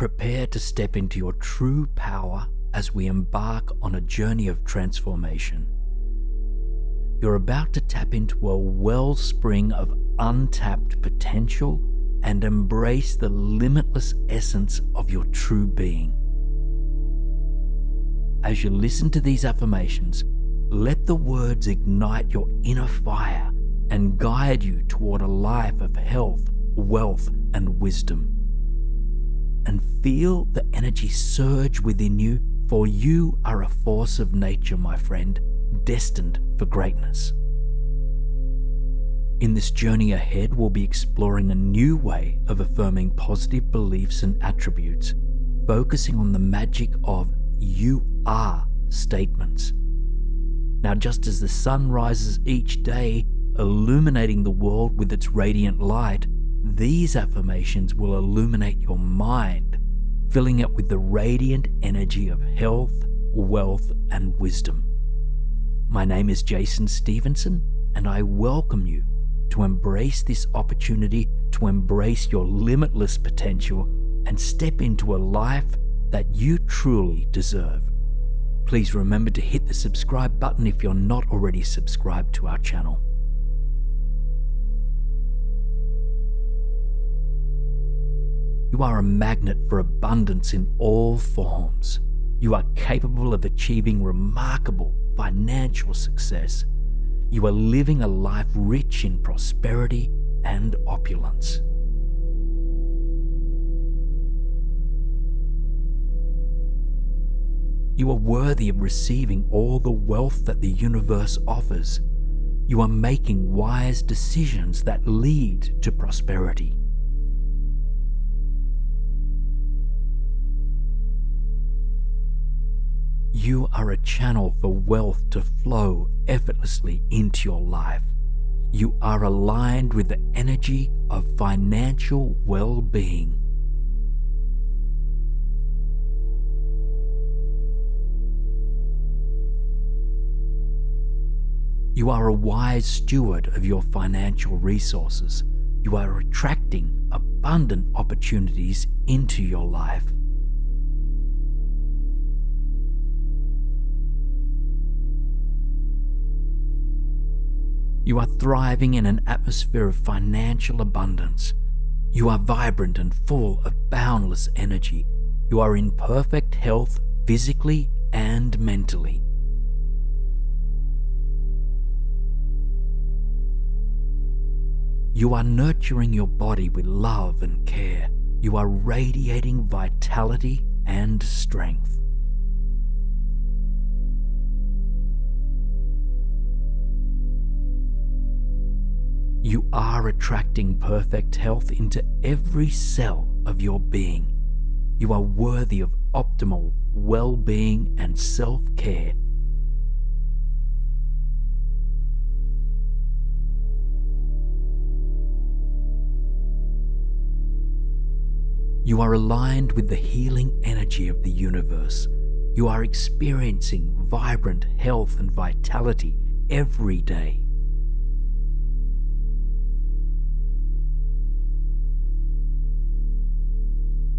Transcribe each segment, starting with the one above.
Prepare to step into your true power as we embark on a journey of transformation. You're about to tap into a wellspring of untapped potential and embrace the limitless essence of your true being. As you listen to these affirmations, let the words ignite your inner fire and guide you toward a life of health, wealth, and wisdom. And feel the energy surge within you, for you are a force of nature, my friend, destined for greatness. In this journey ahead, we'll be exploring a new way of affirming positive beliefs and attributes, focusing on the magic of you are statements. Now, just as the sun rises each day, illuminating the world with its radiant light, these affirmations will illuminate your mind, filling it with the radiant energy of health, wealth, and wisdom. My name is Jason Stephenson, and I welcome you to embrace this opportunity to embrace your limitless potential and step into a life that you truly deserve. Please remember to hit the subscribe button if you're not already subscribed to our channel. You are a magnet for abundance in all forms. You are capable of achieving remarkable financial success you are living a life rich in prosperity and opulence. You are worthy of receiving all the wealth that the universe offers. You are making wise decisions that lead to prosperity. You are a channel for wealth to flow effortlessly into your life. You are aligned with the energy of financial well being. You are a wise steward of your financial resources. You are attracting abundant opportunities into your life. You are thriving in an atmosphere of financial abundance. You are vibrant and full of boundless energy. You are in perfect health physically and mentally. You are nurturing your body with love and care. You are radiating vitality and strength. You are attracting perfect health into every cell of your being. You are worthy of optimal well being and self care. You are aligned with the healing energy of the universe. You are experiencing vibrant health and vitality every day.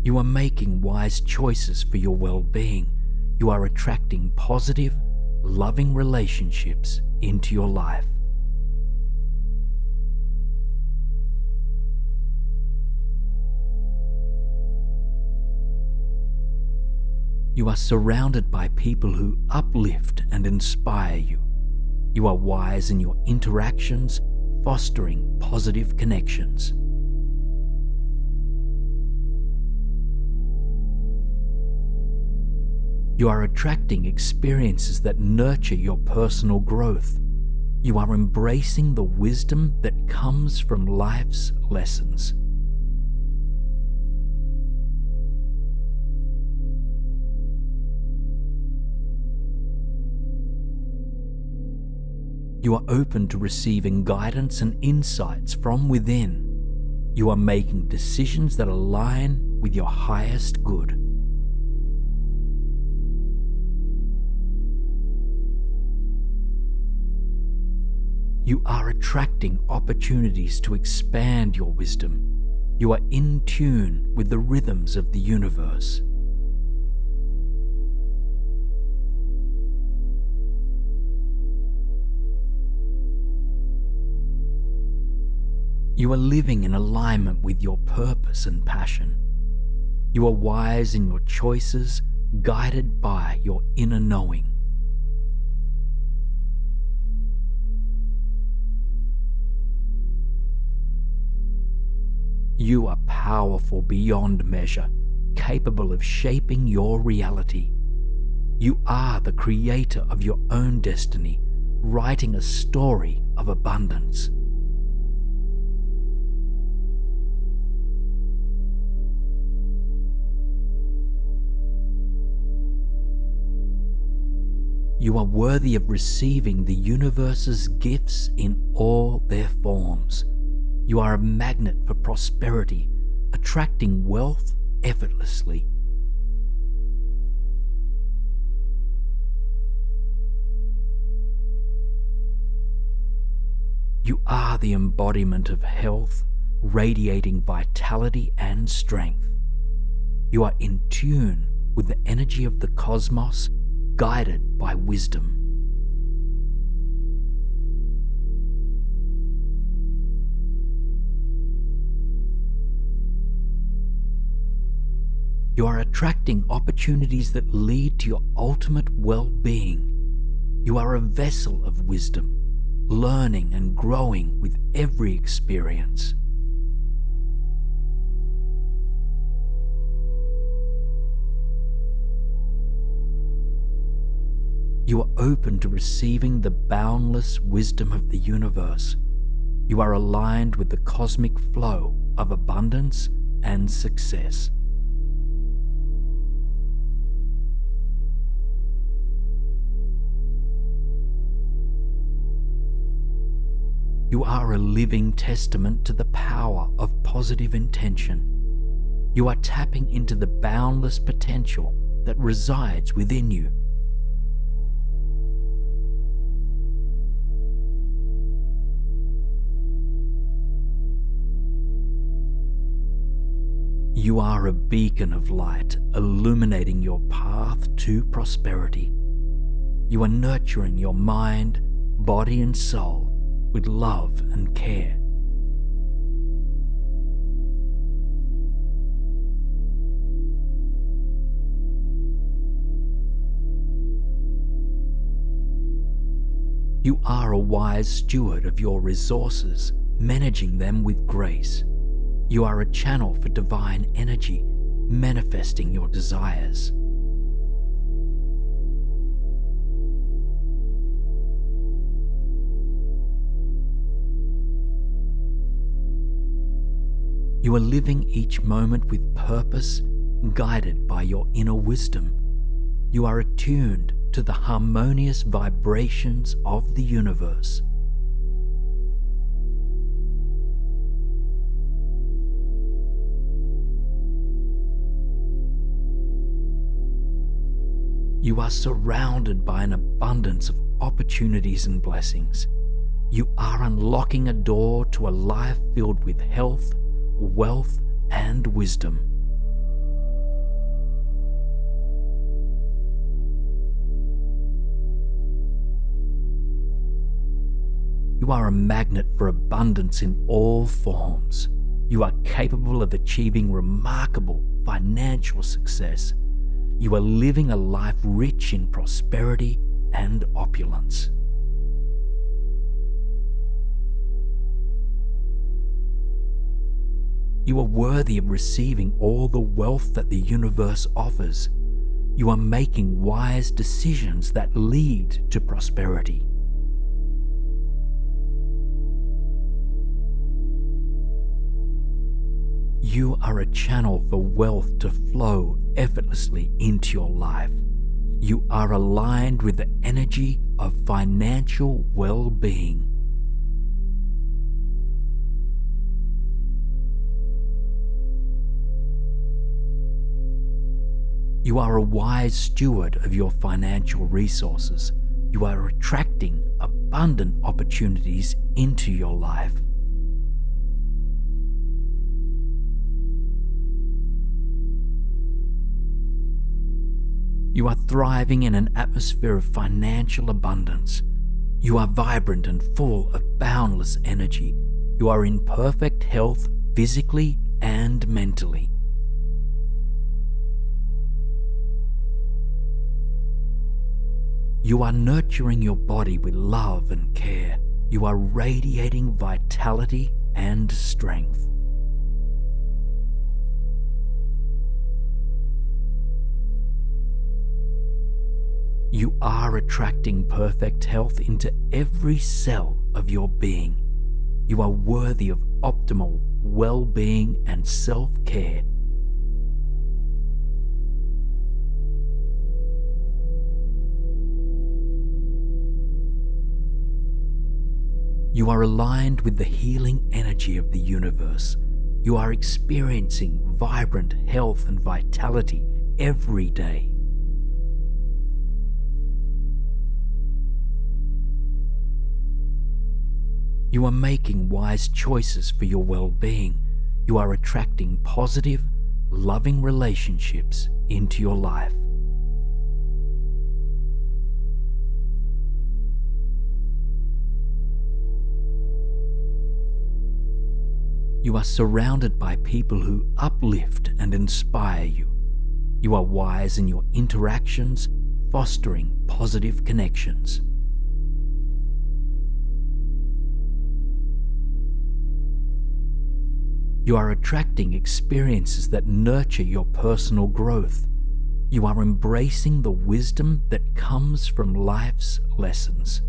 You are making wise choices for your well being. You are attracting positive, loving relationships into your life. You are surrounded by people who uplift and inspire you. You are wise in your interactions, fostering positive connections. You are attracting experiences that nurture your personal growth. You are embracing the wisdom that comes from life's lessons. You are open to receiving guidance and insights from within. You are making decisions that align with your highest good. You are attracting opportunities to expand your wisdom. You are in tune with the rhythms of the universe. You are living in alignment with your purpose and passion. You are wise in your choices, guided by your inner knowing. You are powerful beyond measure, capable of shaping your reality. You are the creator of your own destiny, writing a story of abundance. You are worthy of receiving the universe's gifts in all their forms. You are a magnet for prosperity, attracting wealth effortlessly. You are the embodiment of health, radiating vitality and strength. You are in tune with the energy of the cosmos, guided by wisdom. You are attracting opportunities that lead to your ultimate well being. You are a vessel of wisdom, learning and growing with every experience. You are open to receiving the boundless wisdom of the universe. You are aligned with the cosmic flow of abundance and success. You are a living testament to the power of positive intention. You are tapping into the boundless potential that resides within you. You are a beacon of light illuminating your path to prosperity. You are nurturing your mind, body, and soul with love and care. You are a wise steward of your resources, managing them with grace. You are a channel for divine energy, manifesting your desires. You are living each moment with purpose, guided by your inner wisdom. You are attuned to the harmonious vibrations of the universe. You are surrounded by an abundance of opportunities and blessings. You are unlocking a door to a life filled with health, wealth, and wisdom. You are a magnet for abundance in all forms. You are capable of achieving remarkable financial success. You are living a life rich in prosperity and opulence. You are worthy of receiving all the wealth that the universe offers. You are making wise decisions that lead to prosperity. You are a channel for wealth to flow effortlessly into your life. You are aligned with the energy of financial well being. You are a wise steward of your financial resources. You are attracting abundant opportunities into your life. You are thriving in an atmosphere of financial abundance. You are vibrant and full of boundless energy. You are in perfect health physically and mentally. You are nurturing your body with love and care. You are radiating vitality and strength. You are attracting perfect health into every cell of your being. You are worthy of optimal well being and self care. You are aligned with the healing energy of the universe. You are experiencing vibrant health and vitality every day. You are making wise choices for your well being. You are attracting positive, loving relationships into your life. You are surrounded by people who uplift and inspire you. You are wise in your interactions, fostering positive connections. You are attracting experiences that nurture your personal growth. You are embracing the wisdom that comes from life's lessons.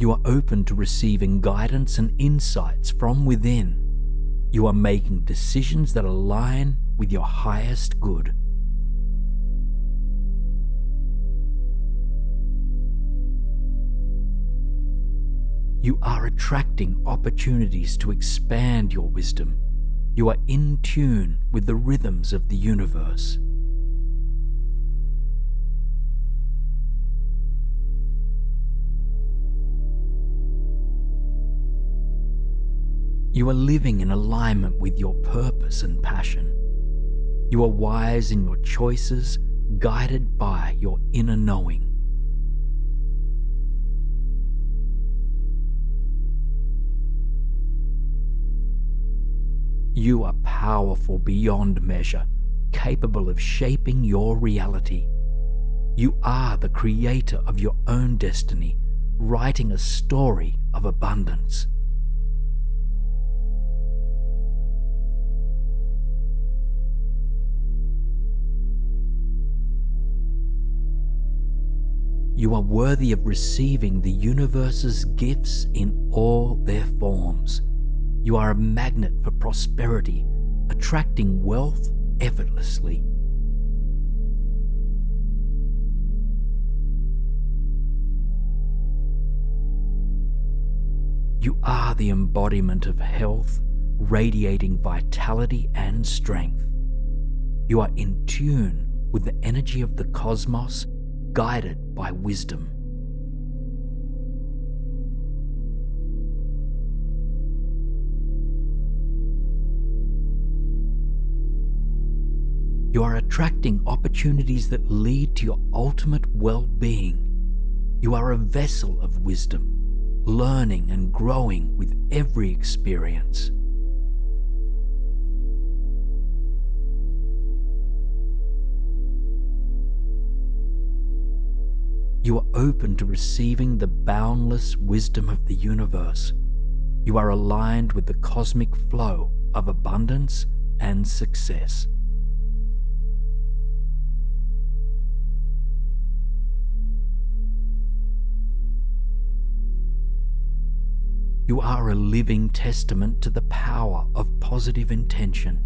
You are open to receiving guidance and insights from within. You are making decisions that align with your highest good. You are attracting opportunities to expand your wisdom. You are in tune with the rhythms of the universe. You are living in alignment with your purpose and passion. You are wise in your choices, guided by your inner knowing. You are powerful beyond measure, capable of shaping your reality. You are the creator of your own destiny, writing a story of abundance. You are worthy of receiving the universe's gifts in all their forms. You are a magnet for prosperity, attracting wealth effortlessly. You are the embodiment of health, radiating vitality and strength. You are in tune with the energy of the cosmos, guided by wisdom. You are attracting opportunities that lead to your ultimate well being. You are a vessel of wisdom, learning and growing with every experience. You are open to receiving the boundless wisdom of the universe. You are aligned with the cosmic flow of abundance and success. You are a living testament to the power of positive intention.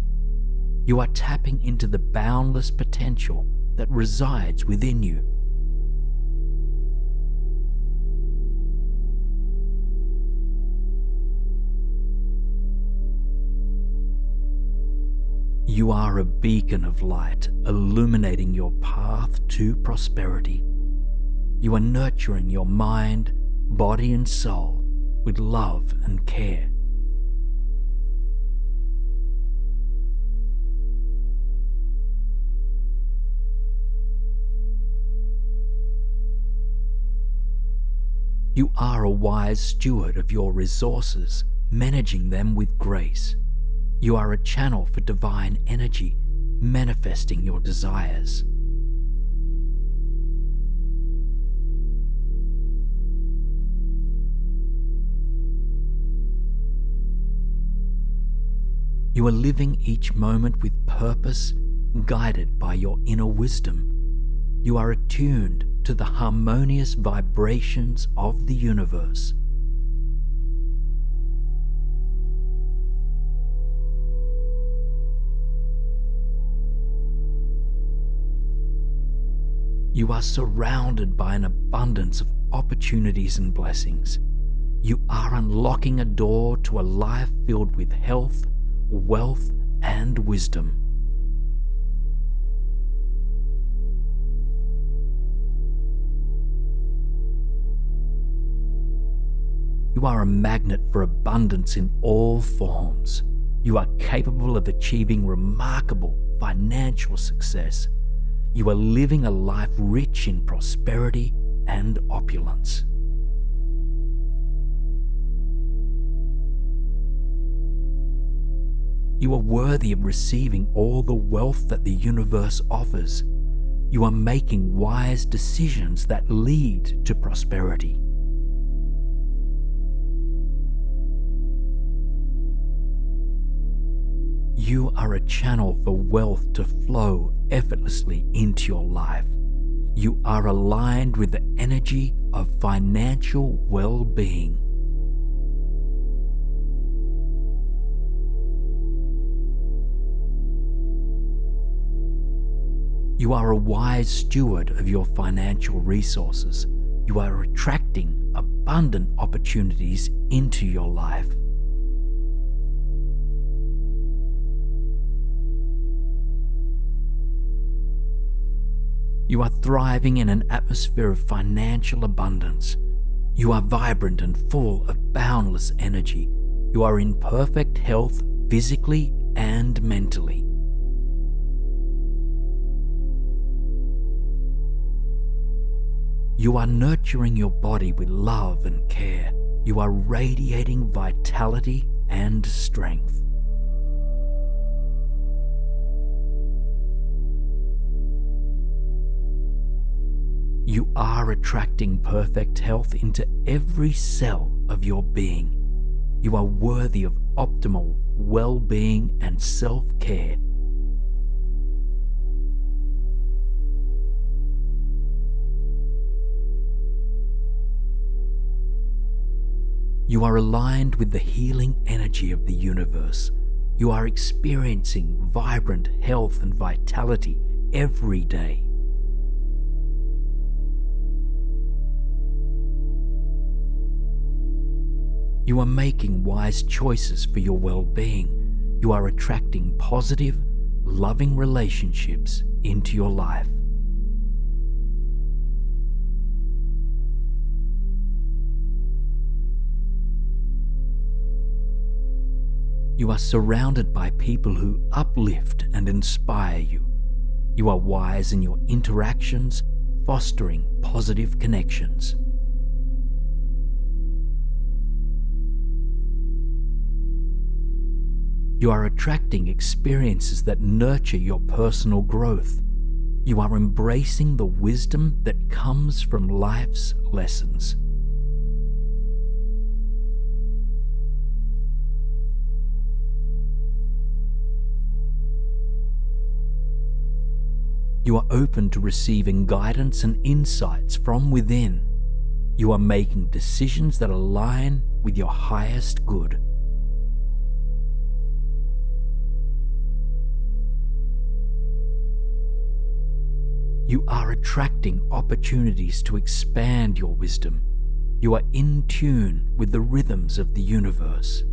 You are tapping into the boundless potential that resides within you. You are a beacon of light illuminating your path to prosperity. You are nurturing your mind, body, and soul with love and care. You are a wise steward of your resources, managing them with grace. You are a channel for divine energy, manifesting your desires. You are living each moment with purpose, guided by your inner wisdom. You are attuned to the harmonious vibrations of the universe. You are surrounded by an abundance of opportunities and blessings. You are unlocking a door to a life filled with health, wealth, and wisdom. You are a magnet for abundance in all forms. You are capable of achieving remarkable financial success. You are living a life rich in prosperity and opulence. You are worthy of receiving all the wealth that the universe offers. You are making wise decisions that lead to prosperity. You are a channel for wealth to flow effortlessly into your life. You are aligned with the energy of financial well being. You are a wise steward of your financial resources. You are attracting abundant opportunities into your life. You are thriving in an atmosphere of financial abundance. You are vibrant and full of boundless energy. You are in perfect health physically and mentally. You are nurturing your body with love and care. You are radiating vitality and strength. You are attracting perfect health into every cell of your being. You are worthy of optimal well being and self care. You are aligned with the healing energy of the universe. You are experiencing vibrant health and vitality every day. You are making wise choices for your well being. You are attracting positive, loving relationships into your life. You are surrounded by people who uplift and inspire you. You are wise in your interactions, fostering positive connections. You are attracting experiences that nurture your personal growth. You are embracing the wisdom that comes from life's lessons. You are open to receiving guidance and insights from within. You are making decisions that align with your highest good. You are attracting opportunities to expand your wisdom. You are in tune with the rhythms of the universe.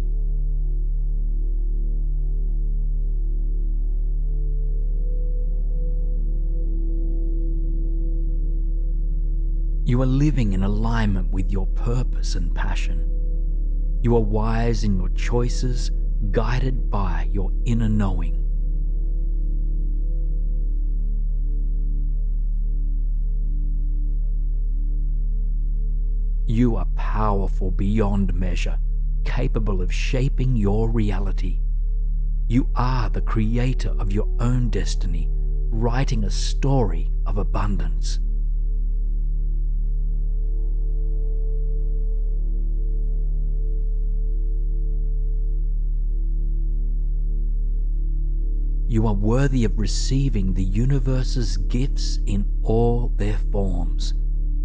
You are living in alignment with your purpose and passion. You are wise in your choices, guided by your inner knowing. You are powerful beyond measure, capable of shaping your reality. You are the creator of your own destiny, writing a story of abundance. You are worthy of receiving the universe's gifts in all their forms.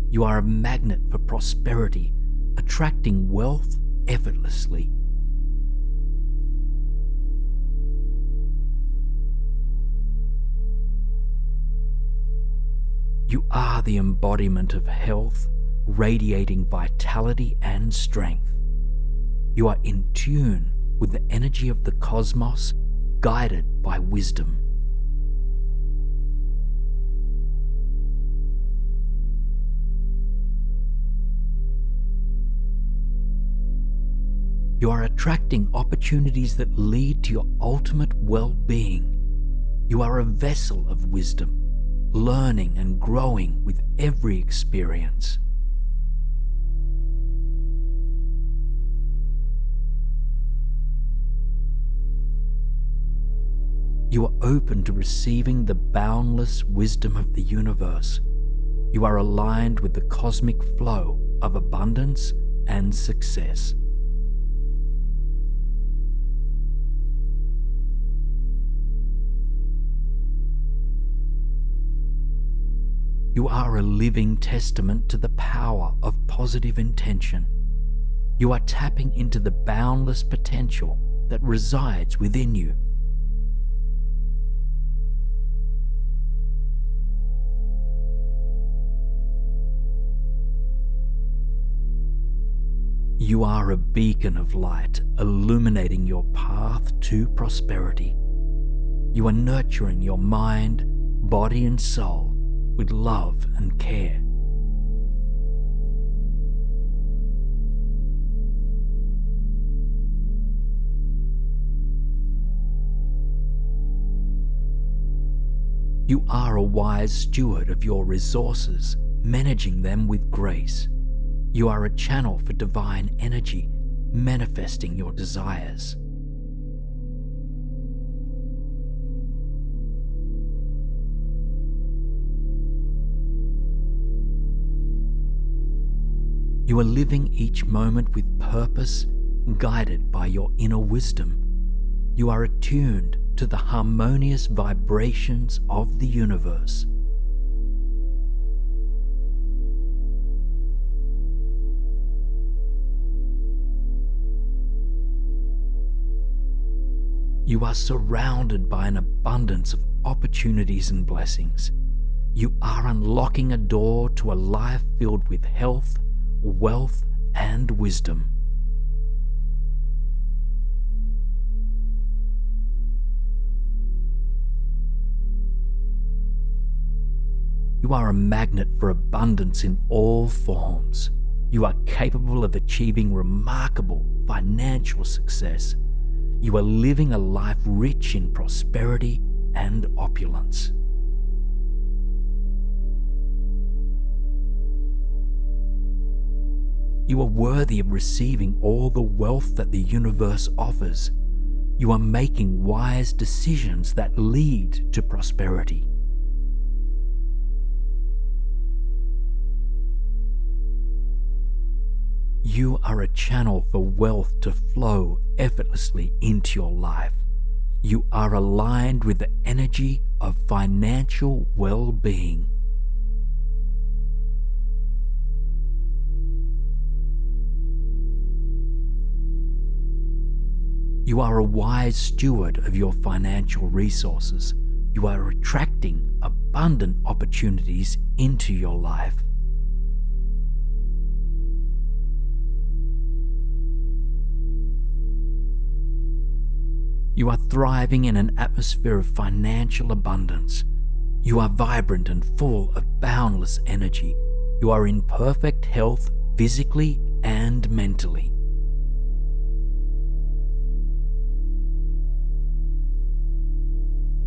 You are a magnet for prosperity, attracting wealth effortlessly. You are the embodiment of health, radiating vitality and strength. You are in tune with the energy of the cosmos, guided by wisdom. You are attracting opportunities that lead to your ultimate well being. You are a vessel of wisdom, learning and growing with every experience. You are open to receiving the boundless wisdom of the universe. You are aligned with the cosmic flow of abundance and success. You are a living testament to the power of positive intention. You are tapping into the boundless potential that resides within you. You are a beacon of light illuminating your path to prosperity. You are nurturing your mind, body, and soul with love and care. You are a wise steward of your resources, managing them with grace. You are a channel for divine energy, manifesting your desires. You are living each moment with purpose, guided by your inner wisdom. You are attuned to the harmonious vibrations of the universe. You are surrounded by an abundance of opportunities and blessings. You are unlocking a door to a life filled with health, wealth, and wisdom. You are a magnet for abundance in all forms. You are capable of achieving remarkable financial success. You are living a life rich in prosperity and opulence. You are worthy of receiving all the wealth that the universe offers. You are making wise decisions that lead to prosperity. You are a channel for wealth to flow effortlessly into your life. You are aligned with the energy of financial well being. You are a wise steward of your financial resources. You are attracting abundant opportunities into your life. You are thriving in an atmosphere of financial abundance. You are vibrant and full of boundless energy. You are in perfect health physically and mentally.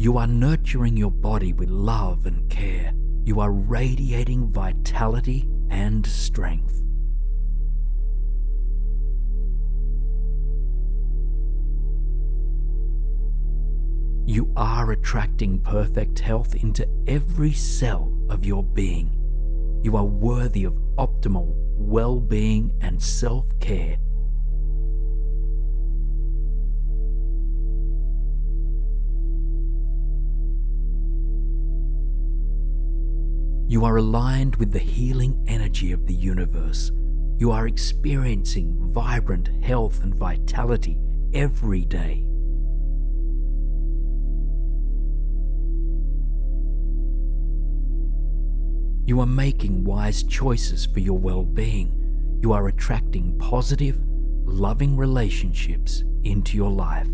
You are nurturing your body with love and care. You are radiating vitality and strength. You are attracting perfect health into every cell of your being. You are worthy of optimal well being and self care. You are aligned with the healing energy of the universe. You are experiencing vibrant health and vitality every day. You are making wise choices for your well being. You are attracting positive, loving relationships into your life.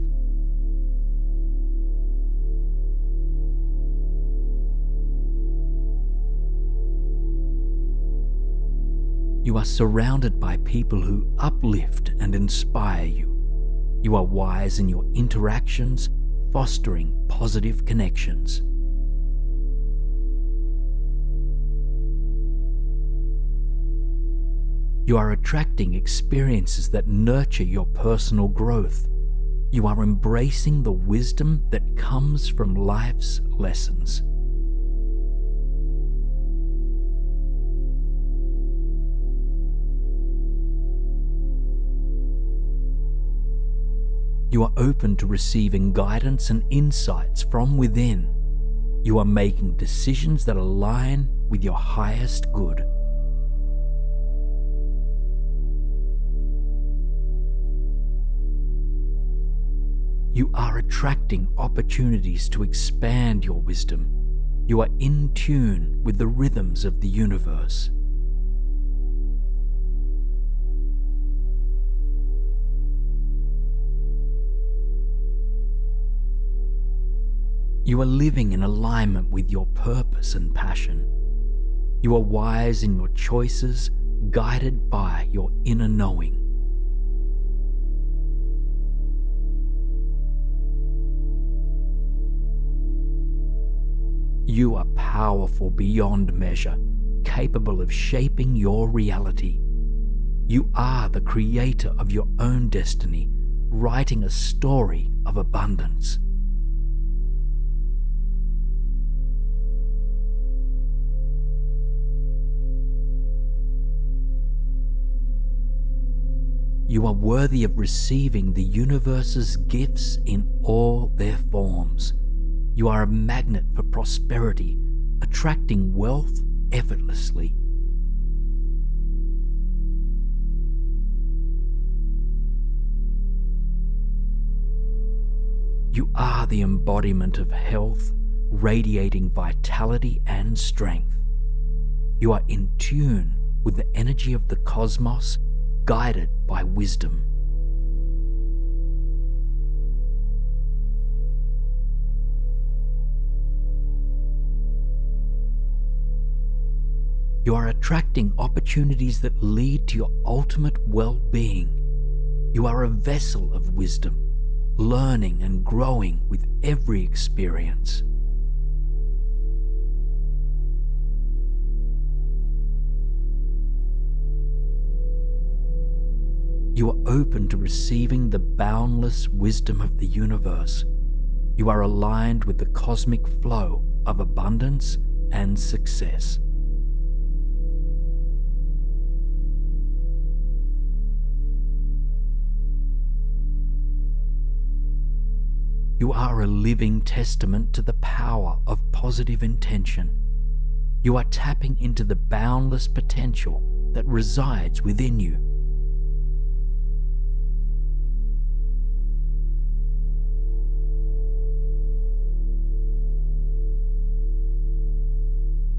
You are surrounded by people who uplift and inspire you. You are wise in your interactions, fostering positive connections. You are attracting experiences that nurture your personal growth. You are embracing the wisdom that comes from life's lessons. You are open to receiving guidance and insights from within. You are making decisions that align with your highest good. You are attracting opportunities to expand your wisdom. You are in tune with the rhythms of the universe. You are living in alignment with your purpose and passion. You are wise in your choices, guided by your inner knowing. You are powerful beyond measure, capable of shaping your reality. You are the creator of your own destiny, writing a story of abundance. You are worthy of receiving the universe's gifts in all their forms. You are a magnet for prosperity, attracting wealth effortlessly. You are the embodiment of health, radiating vitality and strength. You are in tune with the energy of the cosmos, guided by wisdom. You are attracting opportunities that lead to your ultimate well being. You are a vessel of wisdom, learning and growing with every experience. You are open to receiving the boundless wisdom of the universe. You are aligned with the cosmic flow of abundance and success. You are a living testament to the power of positive intention. You are tapping into the boundless potential that resides within you.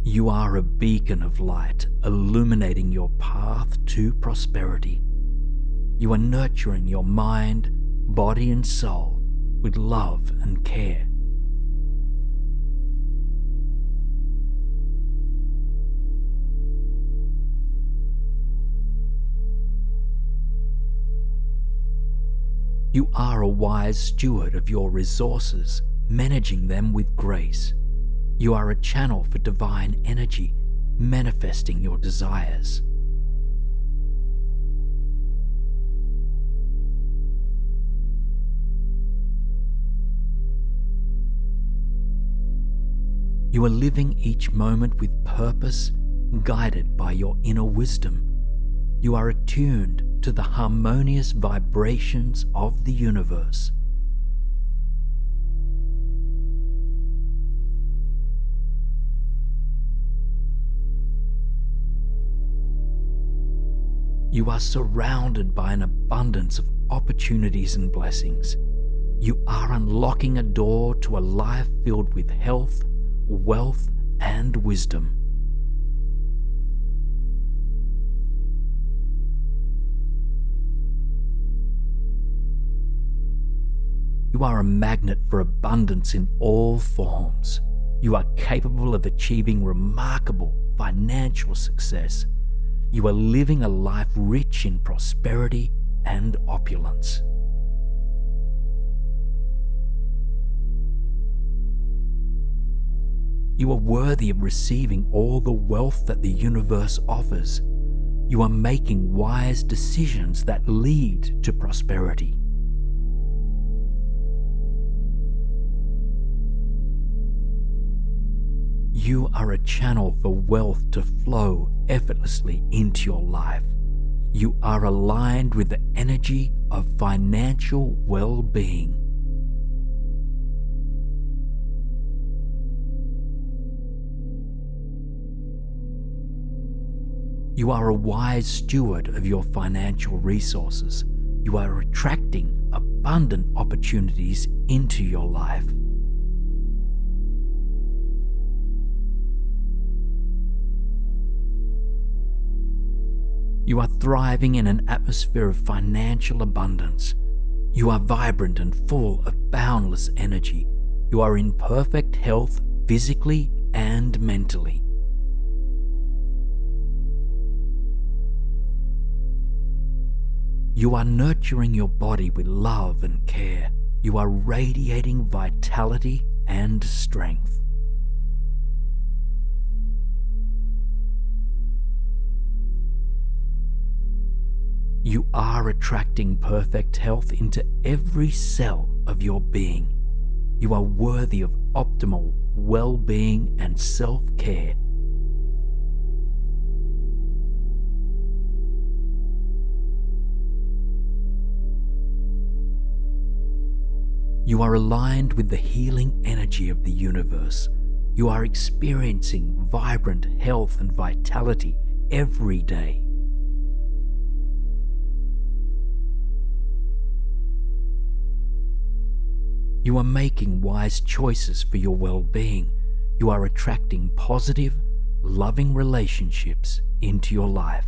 You are a beacon of light illuminating your path to prosperity. You are nurturing your mind, body, and soul with love and care. You are a wise steward of your resources, managing them with grace. You are a channel for divine energy, manifesting your desires. You are living each moment with purpose, guided by your inner wisdom. You are attuned to the harmonious vibrations of the universe. You are surrounded by an abundance of opportunities and blessings. You are unlocking a door to a life filled with health, wealth, and wisdom. You are a magnet for abundance in all forms. You are capable of achieving remarkable financial success. You are living a life rich in prosperity and opulence. You are worthy of receiving all the wealth that the universe offers. You are making wise decisions that lead to prosperity. You are a channel for wealth to flow effortlessly into your life. You are aligned with the energy of financial well being. You are a wise steward of your financial resources. You are attracting abundant opportunities into your life. You are thriving in an atmosphere of financial abundance. You are vibrant and full of boundless energy. You are in perfect health physically and mentally. You are nurturing your body with love and care. You are radiating vitality and strength. You are attracting perfect health into every cell of your being. You are worthy of optimal well being and self care. You are aligned with the healing energy of the universe. You are experiencing vibrant health and vitality every day. You are making wise choices for your well being. You are attracting positive, loving relationships into your life.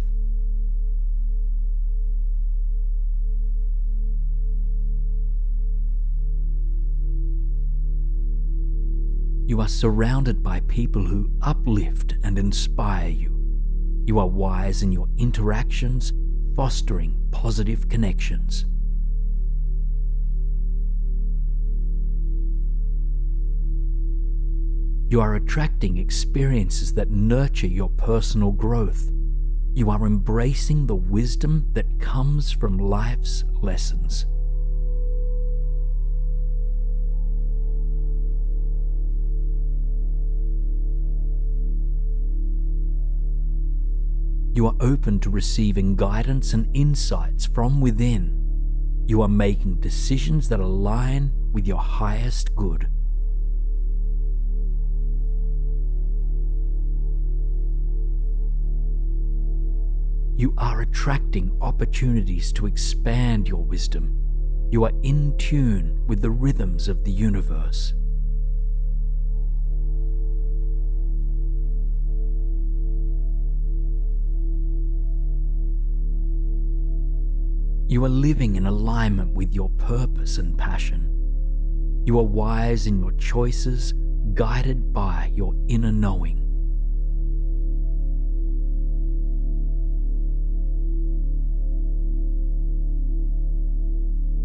You are surrounded by people who uplift and inspire you. You are wise in your interactions, fostering positive connections. You are attracting experiences that nurture your personal growth. You are embracing the wisdom that comes from life's lessons. You are open to receiving guidance and insights from within. You are making decisions that align with your highest good. You are attracting opportunities to expand your wisdom. You are in tune with the rhythms of the universe. You are living in alignment with your purpose and passion. You are wise in your choices, guided by your inner knowing.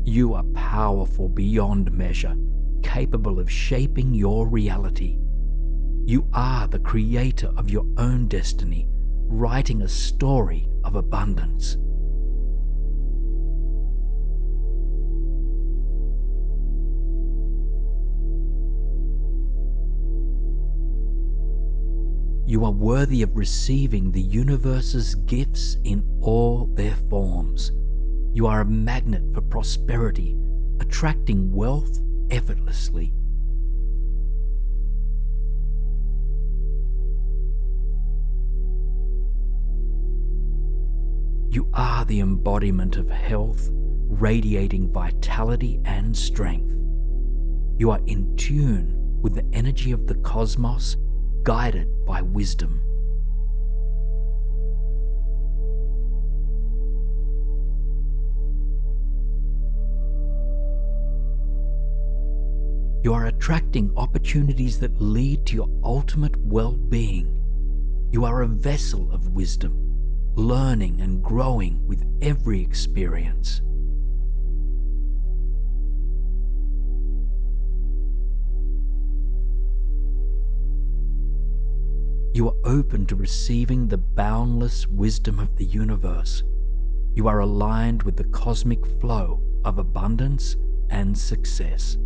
You are powerful beyond measure, capable of shaping your reality. You are the creator of your own destiny, writing a story of abundance. You are worthy of receiving the universe's gifts in all their forms. You are a magnet for prosperity, attracting wealth effortlessly. You are the embodiment of health, radiating vitality and strength. You are in tune with the energy of the cosmos, guided by wisdom. You are attracting opportunities that lead to your ultimate well being. You are a vessel of wisdom, learning and growing with every experience. You are open to receiving the boundless wisdom of the universe. You are aligned with the cosmic flow of abundance and success.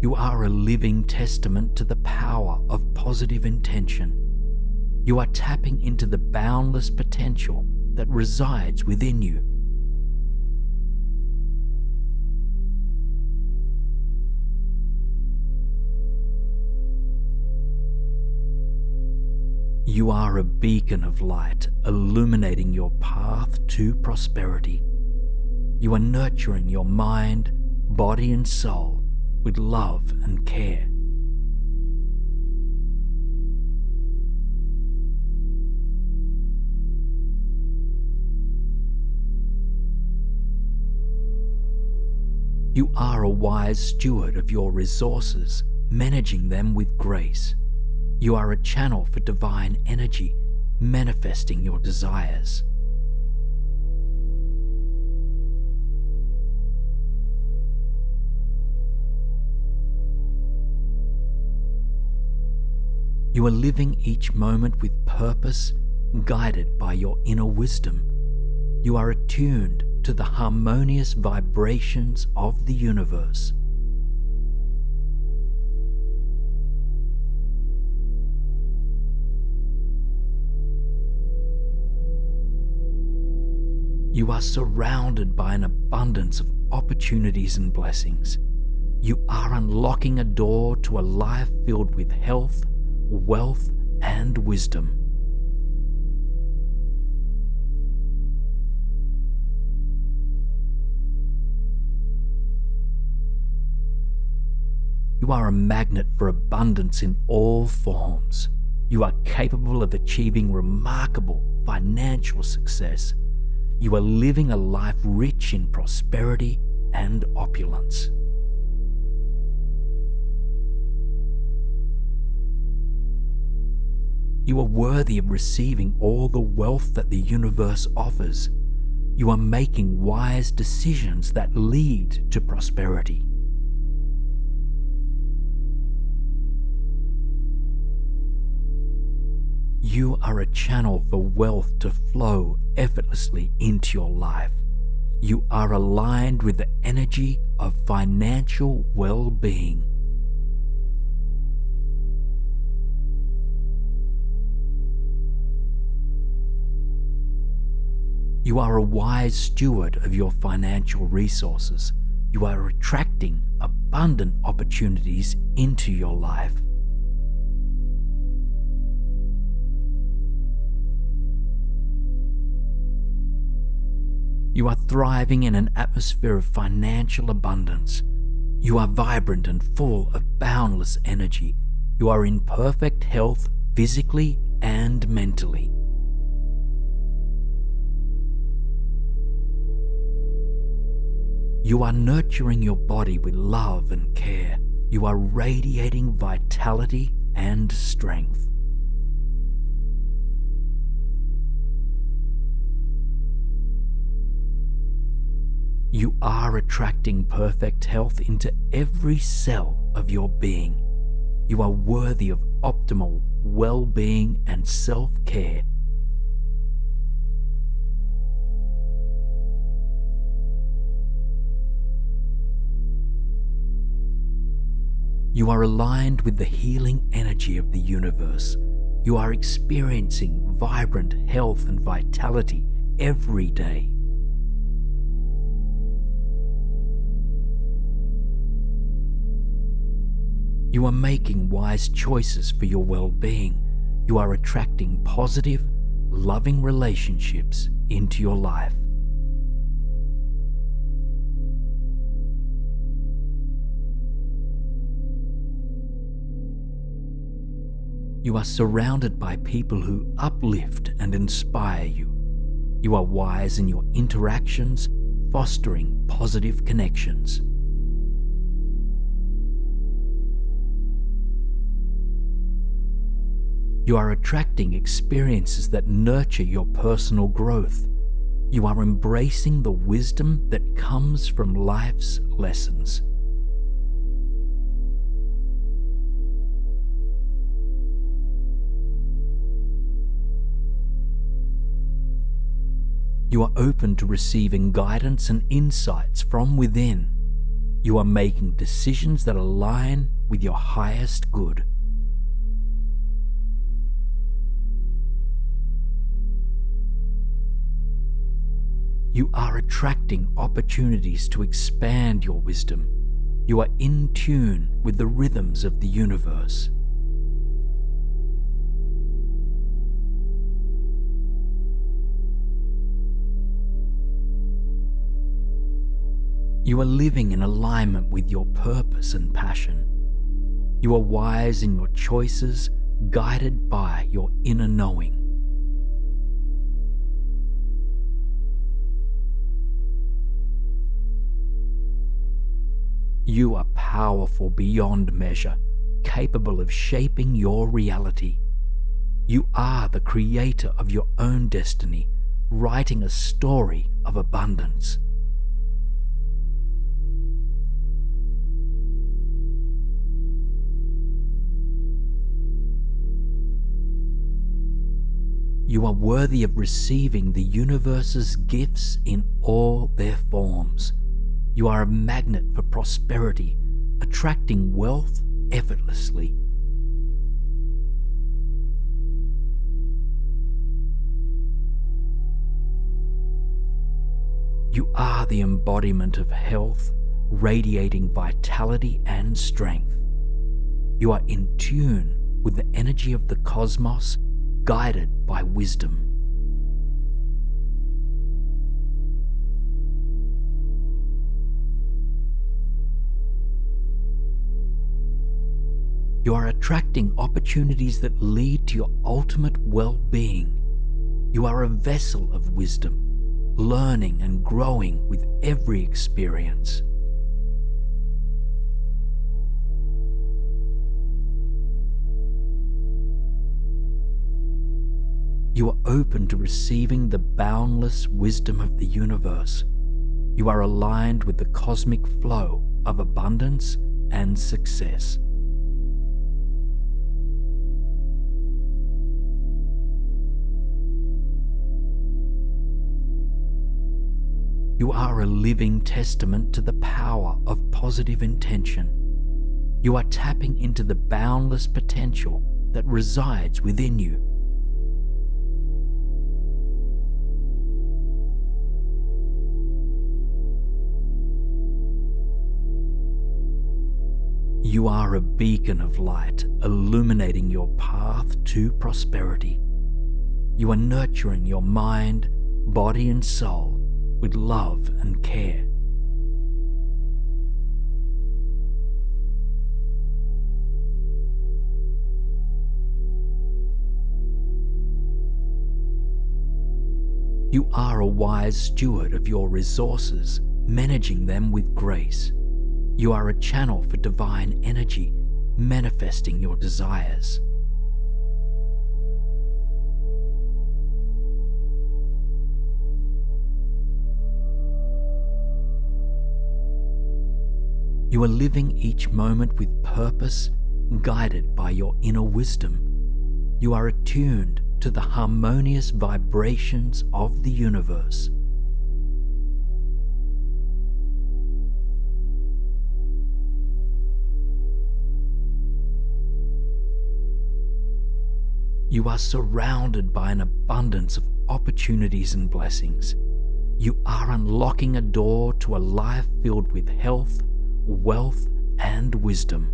You are a living testament to the power of positive intention. You are tapping into the boundless potential that resides within you. You are a beacon of light illuminating your path to prosperity. You are nurturing your mind, body, and soul with love and care. You are a wise steward of your resources, managing them with grace. You are a channel for divine energy, manifesting your desires. You are living each moment with purpose, guided by your inner wisdom. You are attuned to the harmonious vibrations of the universe. You are surrounded by an abundance of opportunities and blessings. You are unlocking a door to a life filled with health, wealth, and wisdom. You are a magnet for abundance in all forms. You are capable of achieving remarkable financial success. You are living a life rich in prosperity and opulence. You are worthy of receiving all the wealth that the universe offers. You are making wise decisions that lead to prosperity. You are a channel for wealth to flow effortlessly into your life. You are aligned with the energy of financial well being. You are a wise steward of your financial resources. You are attracting abundant opportunities into your life. You are thriving in an atmosphere of financial abundance. You are vibrant and full of boundless energy. You are in perfect health physically and mentally. You are nurturing your body with love and care. You are radiating vitality and strength. You are attracting perfect health into every cell of your being. You are worthy of optimal well being and self care You are aligned with the healing energy of the universe. You are experiencing vibrant health and vitality every day. You are making wise choices for your well being. You are attracting positive, loving relationships into your life. You are surrounded by people who uplift and inspire you. You are wise in your interactions, fostering positive connections. You are attracting experiences that nurture your personal growth. You are embracing the wisdom that comes from life's lessons. You are open to receiving guidance and insights from within. You are making decisions that align with your highest good. You are attracting opportunities to expand your wisdom. You are in tune with the rhythms of the universe. You are living in alignment with your purpose and passion. You are wise in your choices, guided by your inner knowing. You are powerful beyond measure, capable of shaping your reality. You are the creator of your own destiny, writing a story of abundance. You are worthy of receiving the universe's gifts in all their forms. You are a magnet for prosperity, attracting wealth effortlessly. You are the embodiment of health, radiating vitality and strength. You are in tune with the energy of the cosmos guided by wisdom. You are attracting opportunities that lead to your ultimate well being. You are a vessel of wisdom, learning and growing with every experience. You are open to receiving the boundless wisdom of the universe. You are aligned with the cosmic flow of abundance and success. You are a living testament to the power of positive intention. You are tapping into the boundless potential that resides within you. You are a beacon of light illuminating your path to prosperity. You are nurturing your mind, body, and soul with love and care. You are a wise steward of your resources, managing them with grace. You are a channel for divine energy, manifesting your desires. You are living each moment with purpose, guided by your inner wisdom. You are attuned to the harmonious vibrations of the universe. You are surrounded by an abundance of opportunities and blessings. You are unlocking a door to a life filled with health, wealth, and wisdom.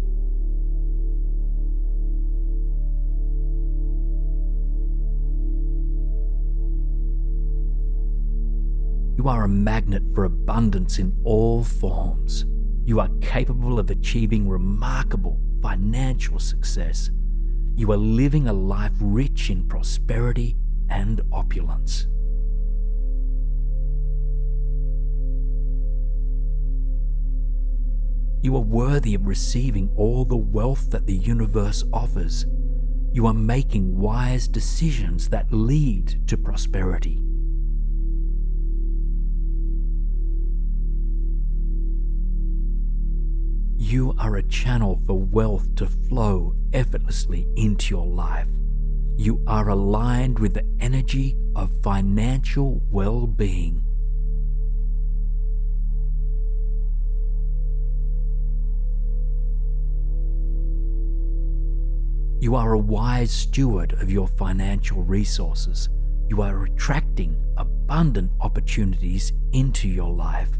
You are a magnet for abundance in all forms. You are capable of achieving remarkable financial success you are living a life rich in prosperity and opulence. You are worthy of receiving all the wealth that the universe offers. You are making wise decisions that lead to prosperity. You are a channel for wealth to flow effortlessly into your life. You are aligned with the energy of financial well being. You are a wise steward of your financial resources. You are attracting abundant opportunities into your life.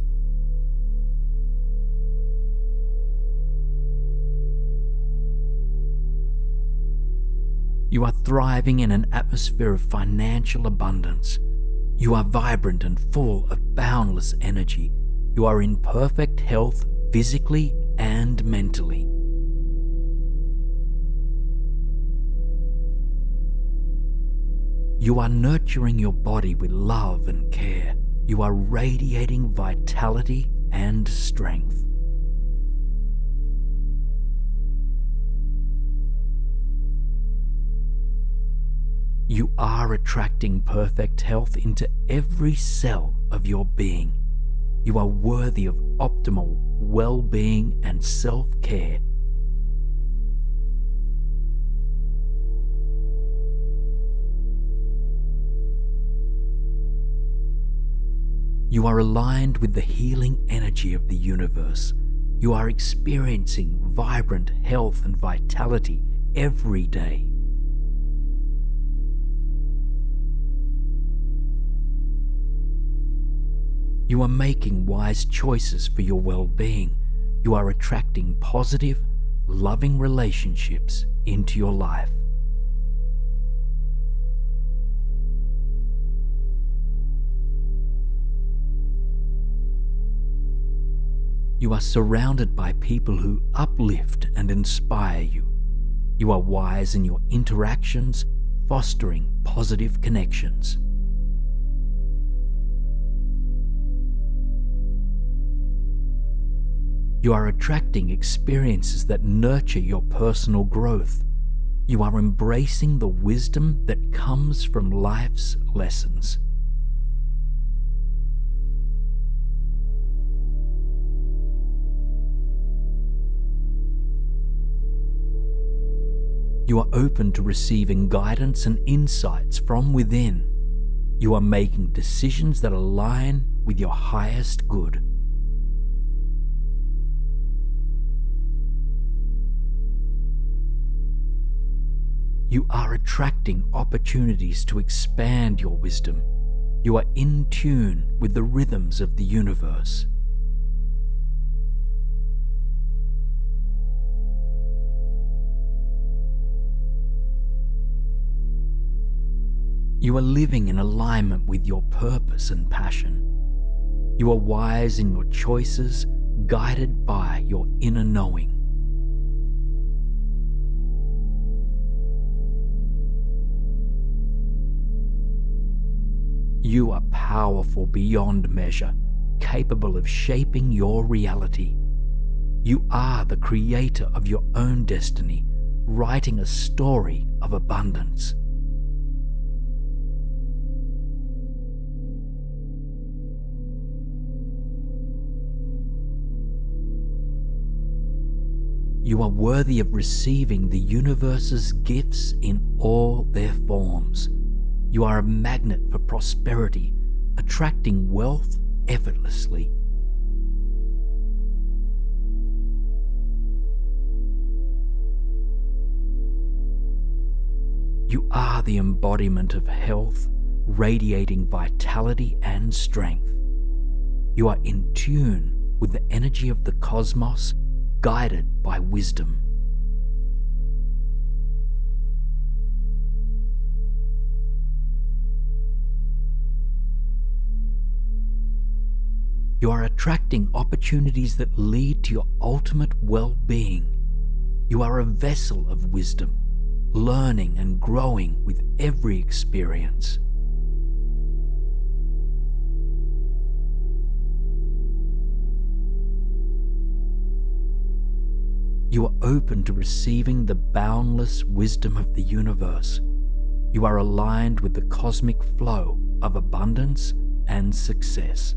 You are thriving in an atmosphere of financial abundance. You are vibrant and full of boundless energy. You are in perfect health physically and mentally. You are nurturing your body with love and care. You are radiating vitality and strength. You are attracting perfect health into every cell of your being. You are worthy of optimal well being and self care. You are aligned with the healing energy of the universe. You are experiencing vibrant health and vitality every day. You are making wise choices for your well being. You are attracting positive, loving relationships into your life. You are surrounded by people who uplift and inspire you. You are wise in your interactions, fostering positive connections. You are attracting experiences that nurture your personal growth. You are embracing the wisdom that comes from life's lessons. You are open to receiving guidance and insights from within. You are making decisions that align with your highest good. You are attracting opportunities to expand your wisdom. You are in tune with the rhythms of the universe. You are living in alignment with your purpose and passion. You are wise in your choices, guided by your inner knowing. You are powerful beyond measure, capable of shaping your reality. You are the creator of your own destiny, writing a story of abundance. You are worthy of receiving the universe's gifts in all their forms. You are a magnet for prosperity, attracting wealth effortlessly. You are the embodiment of health, radiating vitality and strength. You are in tune with the energy of the cosmos, guided by wisdom. You are attracting opportunities that lead to your ultimate well being. You are a vessel of wisdom, learning and growing with every experience. You are open to receiving the boundless wisdom of the universe. You are aligned with the cosmic flow of abundance and success.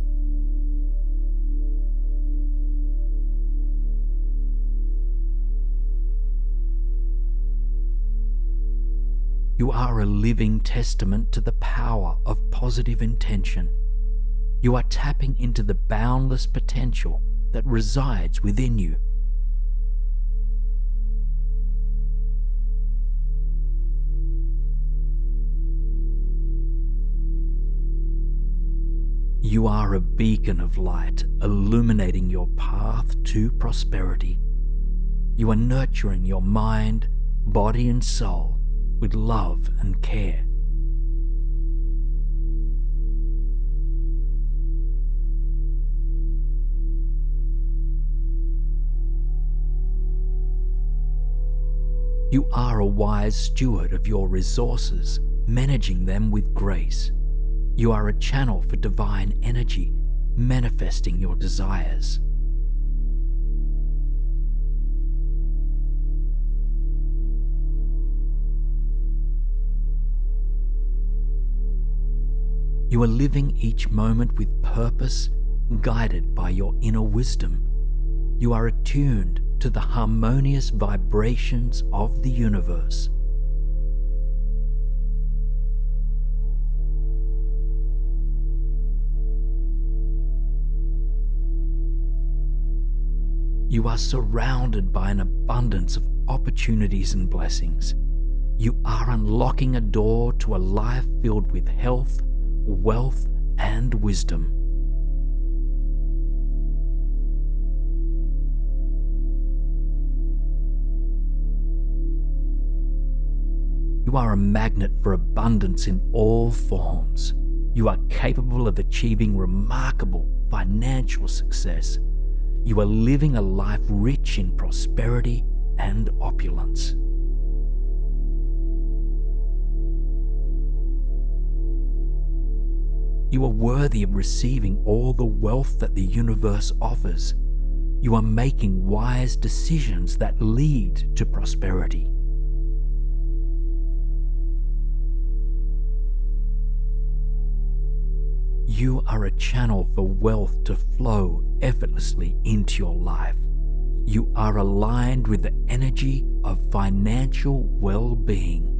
You are a living testament to the power of positive intention. You are tapping into the boundless potential that resides within you. You are a beacon of light illuminating your path to prosperity. You are nurturing your mind, body, and soul with love and care. You are a wise steward of your resources, managing them with grace. You are a channel for divine energy, manifesting your desires. You are living each moment with purpose, guided by your inner wisdom. You are attuned to the harmonious vibrations of the universe. You are surrounded by an abundance of opportunities and blessings. You are unlocking a door to a life filled with health, wealth, and wisdom. You are a magnet for abundance in all forms. You are capable of achieving remarkable financial success you are living a life rich in prosperity and opulence. You are worthy of receiving all the wealth that the universe offers. You are making wise decisions that lead to prosperity. You are a channel for wealth to flow effortlessly into your life. You are aligned with the energy of financial well being.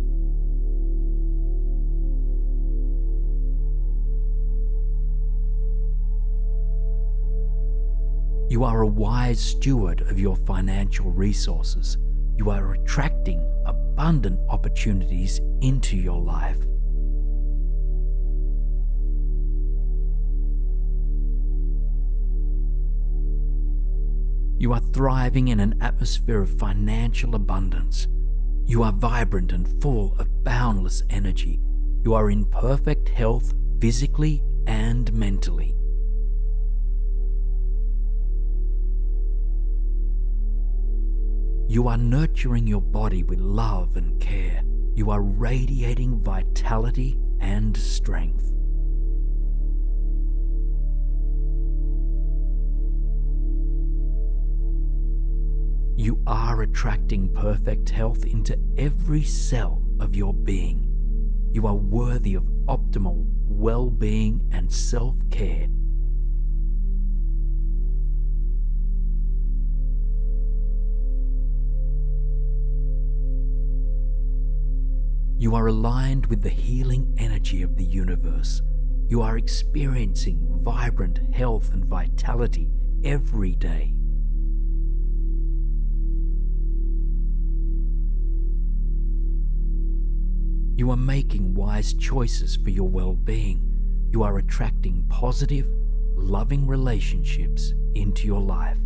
You are a wise steward of your financial resources. You are attracting abundant opportunities into your life. You are thriving in an atmosphere of financial abundance. You are vibrant and full of boundless energy. You are in perfect health physically and mentally. You are nurturing your body with love and care. You are radiating vitality and strength. You are attracting perfect health into every cell of your being. You are worthy of optimal well being and self care. You are aligned with the healing energy of the universe. You are experiencing vibrant health and vitality every day. You are making wise choices for your well being. You are attracting positive, loving relationships into your life.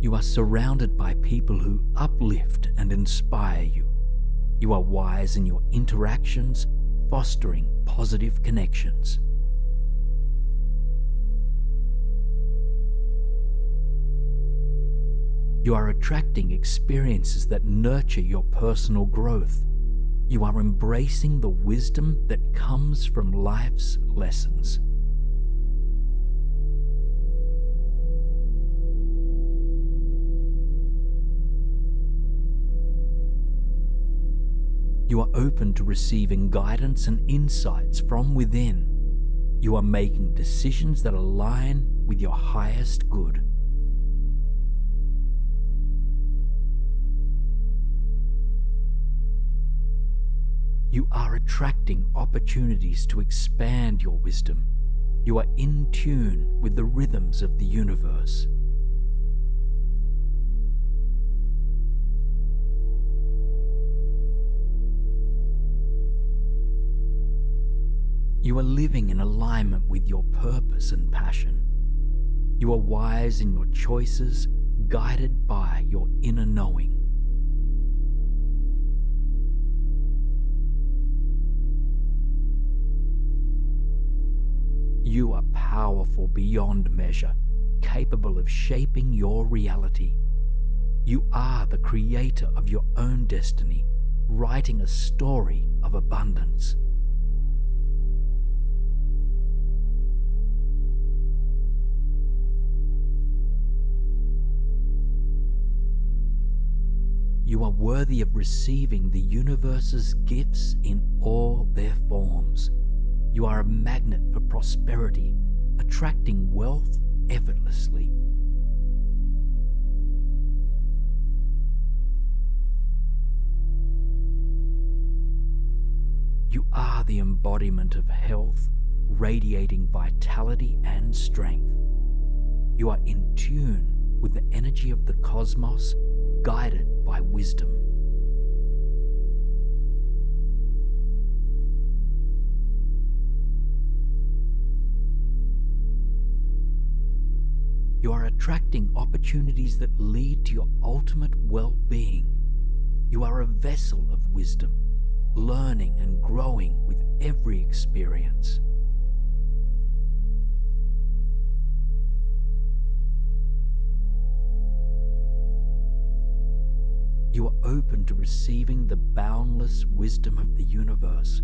You are surrounded by people who uplift and inspire you. You are wise in your interactions, fostering positive connections. You are attracting experiences that nurture your personal growth. You are embracing the wisdom that comes from life's lessons. You are open to receiving guidance and insights from within. You are making decisions that align with your highest good. You are attracting opportunities to expand your wisdom. You are in tune with the rhythms of the universe. You are living in alignment with your purpose and passion. You are wise in your choices, guided by your inner knowing. You are powerful beyond measure, capable of shaping your reality. You are the creator of your own destiny, writing a story of abundance. You are worthy of receiving the universe's gifts in all their forms. You are a magnet for prosperity, attracting wealth effortlessly. You are the embodiment of health, radiating vitality and strength. You are in tune with the energy of the cosmos, guided by wisdom. You are attracting opportunities that lead to your ultimate well being. You are a vessel of wisdom, learning and growing with every experience. You are open to receiving the boundless wisdom of the universe.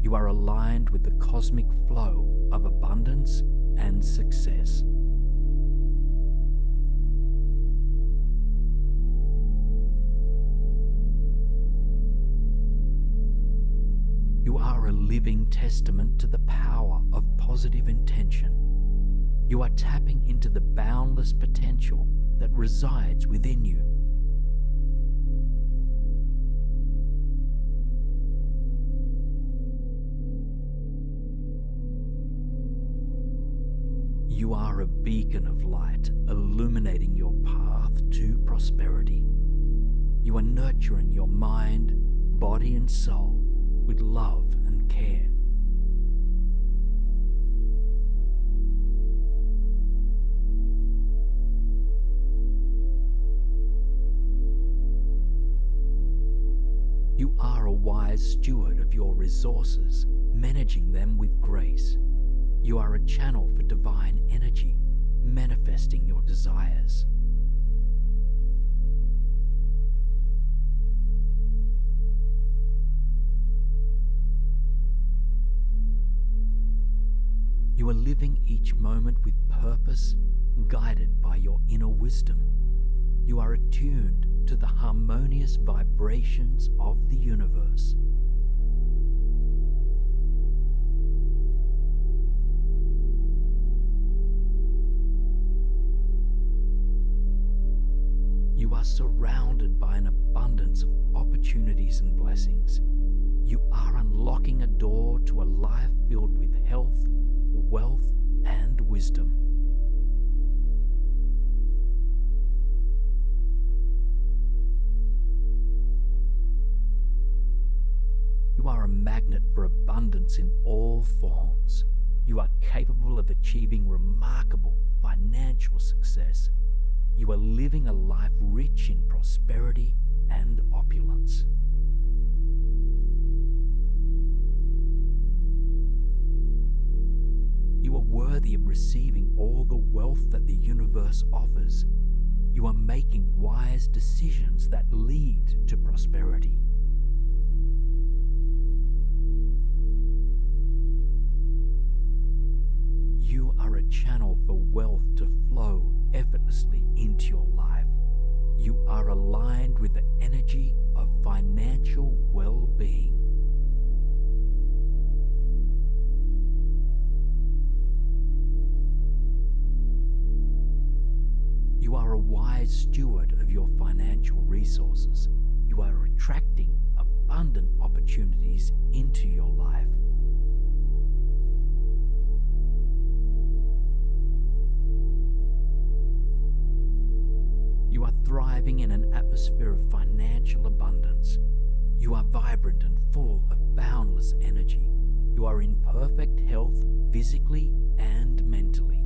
You are aligned with the cosmic flow of abundance and success. You are a living testament to the power of positive intention. You are tapping into the boundless potential that resides within you. You are a beacon of light illuminating your path to prosperity. You are nurturing your mind, body, and soul with love and care. You are a wise steward of your resources, managing them with grace. You are a channel for divine energy, manifesting your desires. You are living each moment with purpose, guided by your inner wisdom. You are attuned to the harmonious vibrations of the universe. Are surrounded by an abundance of opportunities and blessings. You are unlocking a door to a life filled with health, wealth, and wisdom. You are a magnet for abundance in all forms. You are capable of achieving remarkable financial success. You are living a life rich in prosperity and opulence. You are worthy of receiving all the wealth that the universe offers. You are making wise decisions that lead to prosperity. You are a channel for wealth to flow effortlessly into your life. You are aligned with the energy of financial well being. You are a wise steward of your financial resources. You are attracting abundant opportunities into your life. You are thriving in an atmosphere of financial abundance. You are vibrant and full of boundless energy. You are in perfect health physically and mentally.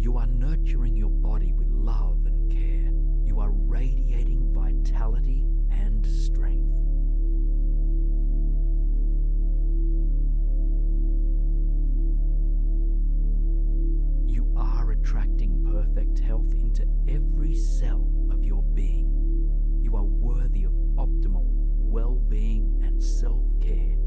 You are nurturing your body with love and care. You are radiating vitality and strength. Are attracting perfect health into every cell of your being. You are worthy of optimal well being and self care.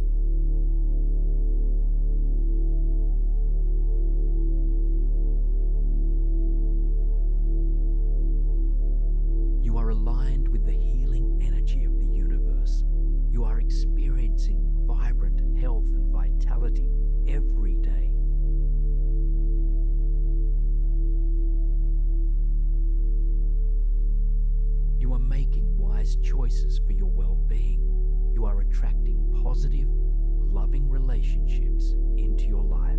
Choices for your well being. You are attracting positive, loving relationships into your life.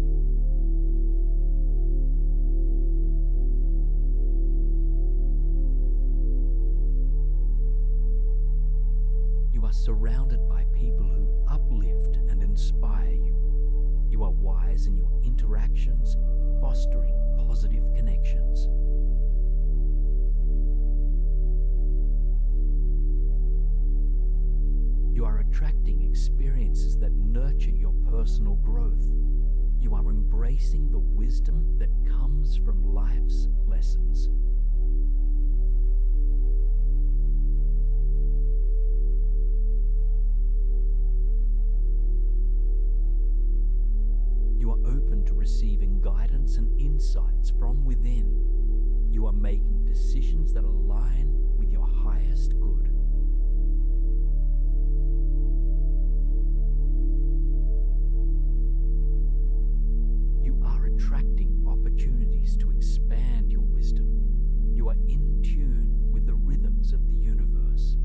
You are surrounded by people who uplift and inspire you. You are wise in your interactions, fostering positive connections. You are attracting experiences that nurture your personal growth. You are embracing the wisdom that comes from life's lessons. You are open to receiving guidance and insights from within. You are making decisions that align with your highest good. You are attracting opportunities to expand your wisdom. You are in tune with the rhythms of the universe.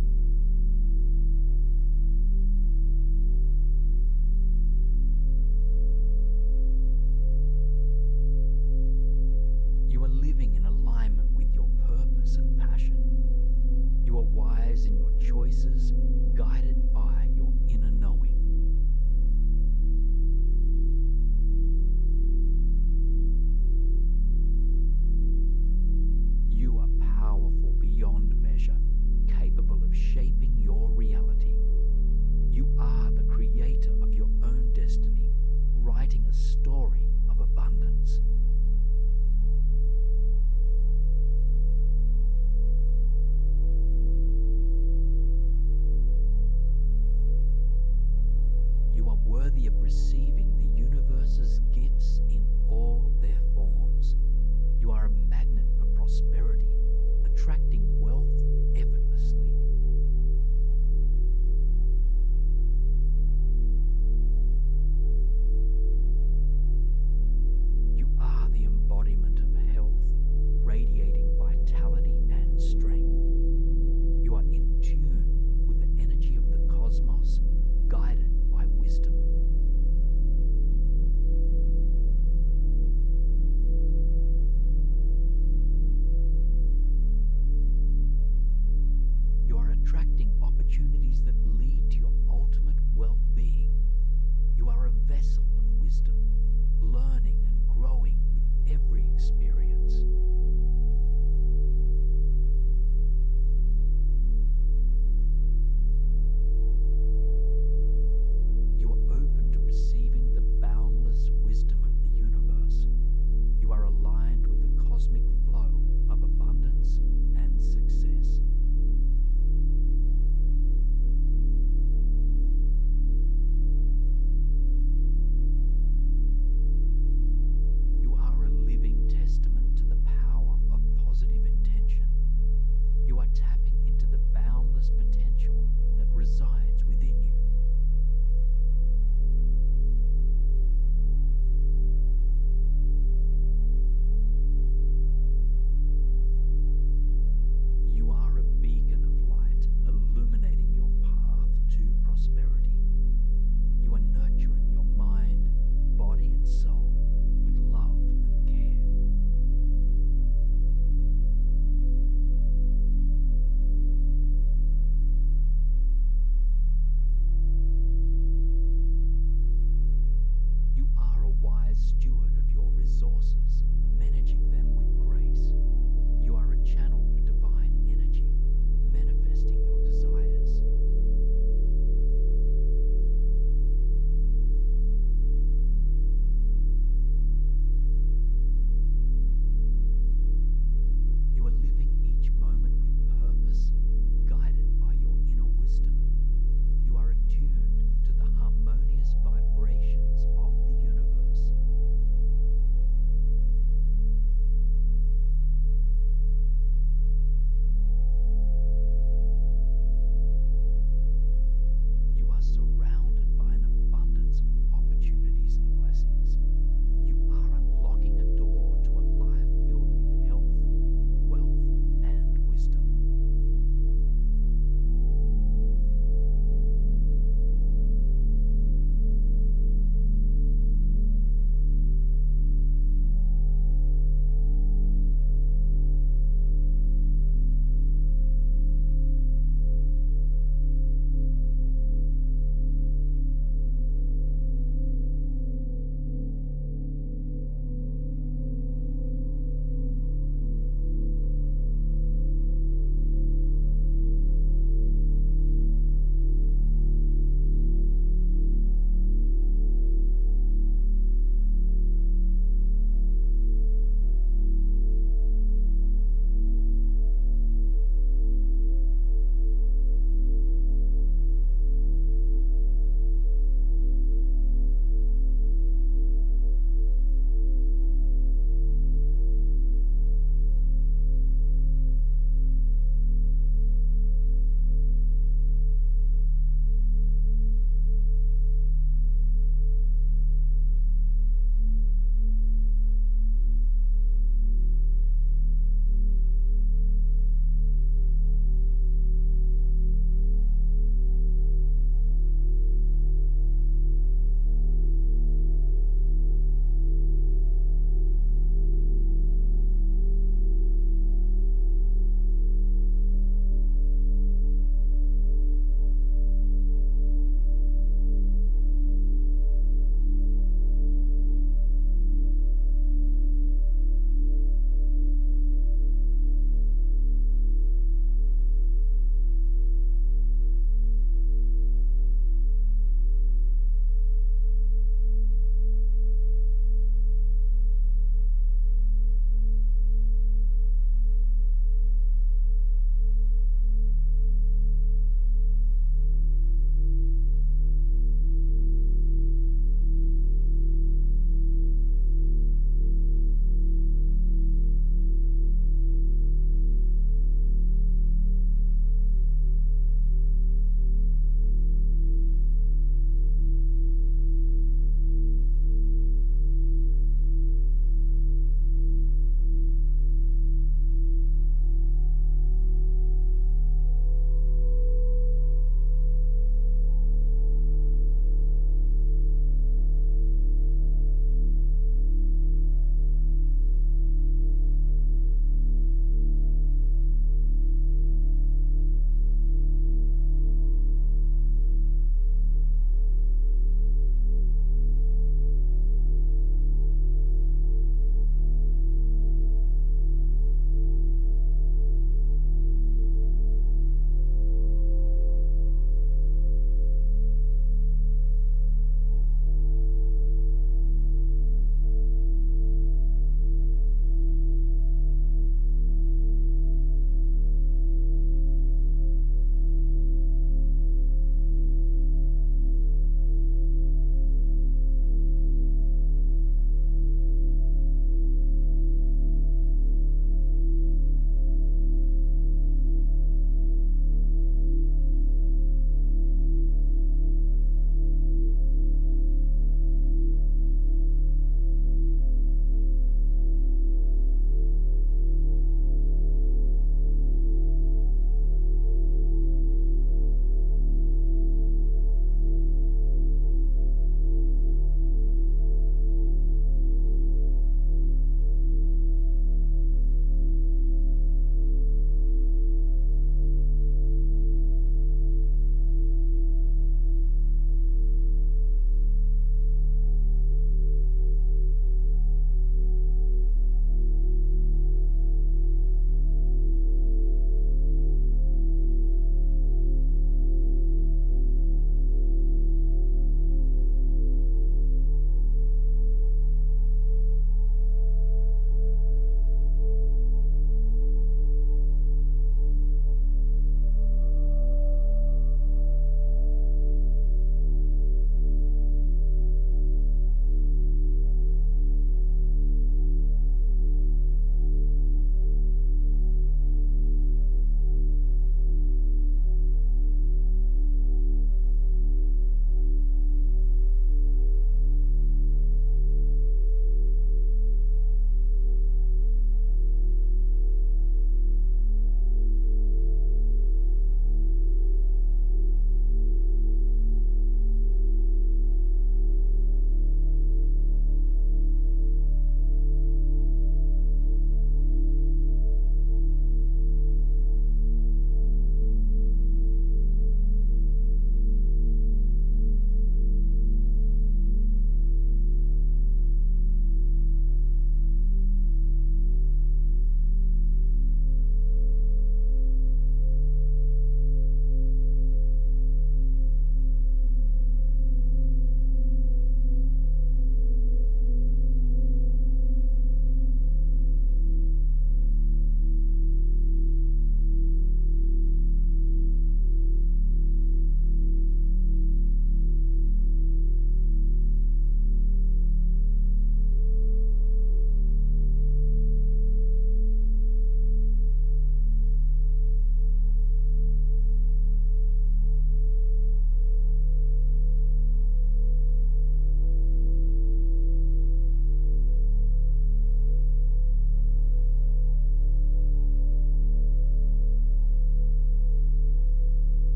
You are living in alignment with your purpose and passion. You are wise in your choices, guided by your inner knowing. Shaping your reality. You are the creator of your own destiny, writing a story of abundance.